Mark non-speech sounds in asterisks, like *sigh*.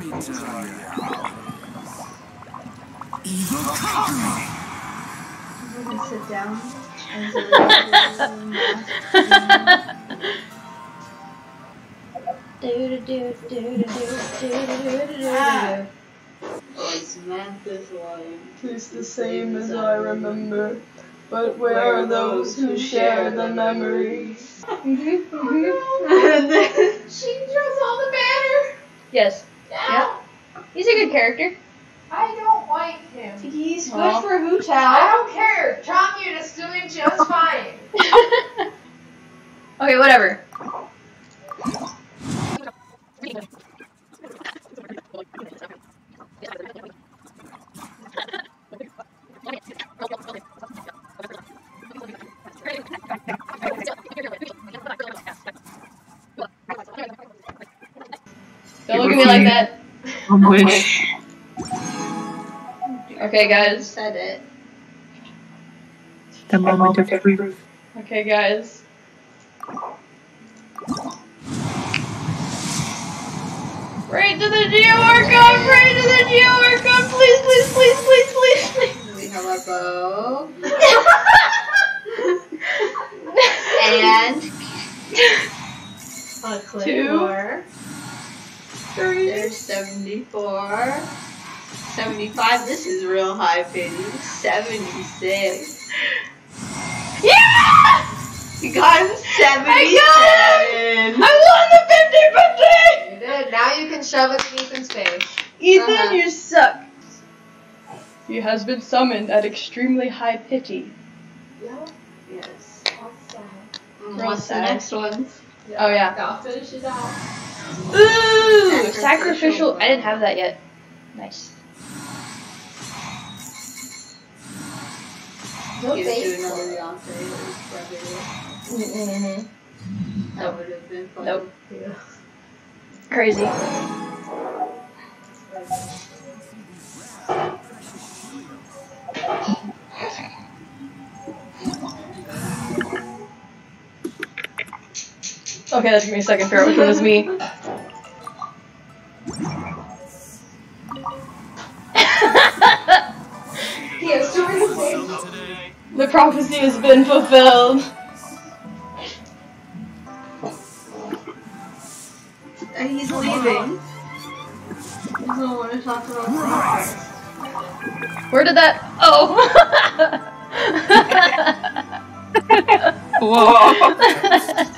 me tell you. Evil company. We're gonna sit down. and Ah. Was Memphis lying? Tis the same as I remember, but where are those who share the memories? Mhm, *laughs* mhm. She throws all the banner Yes. Down. He's a good character. I don't like him. He's good Well. for Hu I don't care. Tom is doing just *laughs* fine. okay, whatever. Don't look at me like that. Wish. *laughs* Okay, guys. Said it. The moment of truth. Okay, guys. Pray to the Geo-Archon! Pray to the Geo-Archon! Please, please, please, please, please, please! We have our bow. and a clip Two. More. There's 74. 75. This is real high pity. 76. Yeah! You got 77. I won the 50 You did. Now you can shove it in Ethan's face. Ethan, Uh-huh. you suck. He has been summoned at extremely high pity. Yeah. Yes. That's sad. Mm, What's the next one? Oh, yeah. I'll finish it off. Ooh! Sacrificial Sacrificial. I didn't have that yet. Nice. No Give it to another Beyonce. Mm-hmm. That would have been fun. Nope. Yeah. Crazy. Okay, that took me a second to figure out which one was me. *laughs* He has too many things. The prophecy has been fulfilled. And he's leaving. He doesn't want to talk about Minecraft. Where did that? Oh. Whoa. To our success.